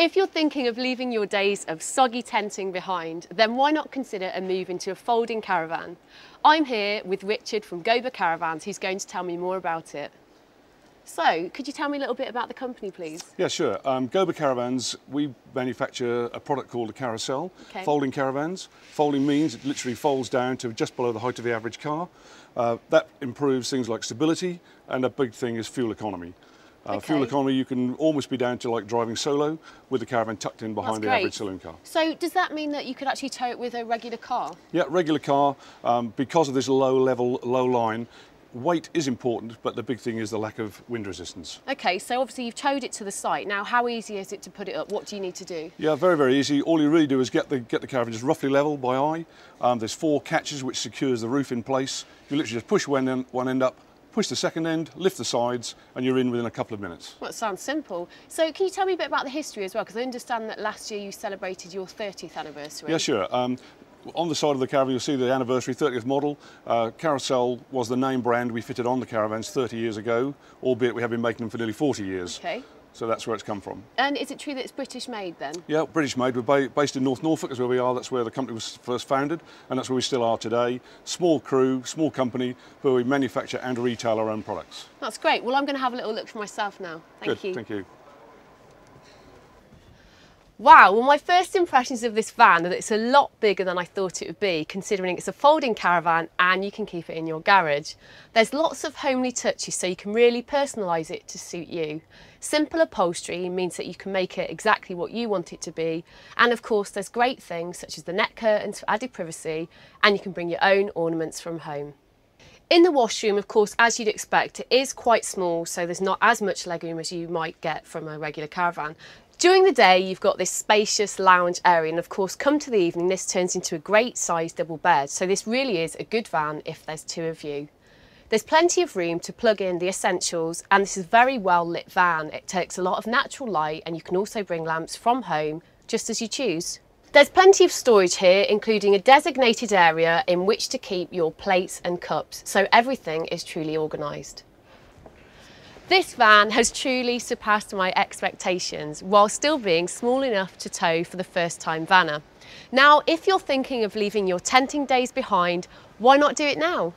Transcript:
If you're thinking of leaving your days of soggy tenting behind, then why not consider a move into a folding caravan? I'm here with Richard from Gobur Caravans, who's going to tell me more about it. So, could you tell me a little bit about the company, please? Yeah, sure. Um, Gobur Caravans, we manufacture a product called a carousel, Okay. folding caravans. Folding means it literally folds down to just below the height of the average car. Uh, that improves things like stability, and a big thing is fuel economy. Uh, Fuel economy, you can almost be down to like driving solo with the caravan tucked in behind the average saloon car. So, does that mean that you could actually tow it with a regular car? Yeah, regular car, um, because of this low level, low line, weight is important, but the big thing is the lack of wind resistance. Okay, so obviously you've towed it to the site. Now, how easy is it to put it up? What do you need to do? Yeah, very, very easy. All you really do is get the, get the caravan just roughly level by eye. Um, there's four catches which secures the roof in place. You literally just push one end, one end up, push the second end, lift the sides, and you're in within a couple of minutes. Well, it sounds simple. So, can you tell me a bit about the history as well? Because I understand that last year you celebrated your 30th anniversary. Yeah, sure. Um, on the side of the caravan, you'll see the anniversary 30th model. Uh, Carousel was the name brand we fitted on the caravans 30 years ago, albeit we have been making them for nearly 40 years. Okay. So that's where it's come from. And is it true that it's British made then? Yeah, British made. We're ba- based in North Norfolk, is where we are. That's where the company was first founded, and that's where we still are today. Small crew, small company, but we manufacture and retail our own products. That's great. Well, I'm going to have a little look for myself now. Thank Good, you. thank you. Wow, well, my first impressions of this van are that it's a lot bigger than I thought it would be, considering it's a folding caravan and you can keep it in your garage. There's lots of homely touches, so you can really personalise it to suit you. Simple upholstery means that you can make it exactly what you want it to be. And of course, there's great things such as the net curtains for added privacy, and you can bring your own ornaments from home. In the washroom, of course, as you'd expect, it is quite small, so there's not as much legroom as you might get from a regular caravan. During the day, you've got this spacious lounge area, and of course, come to the evening, this turns into a great sized double bed. So, this really is a good van if there's two of you. There's plenty of room to plug in the essentials, and this is a very well lit van. It takes a lot of natural light, and you can also bring lamps from home just as you choose. There's plenty of storage here, including a designated area in which to keep your plates and cups, so everything is truly organised. This van has truly surpassed my expectations while still being small enough to tow for the first time vanner. Now, if you're thinking of leaving your tenting days behind, why not do it now?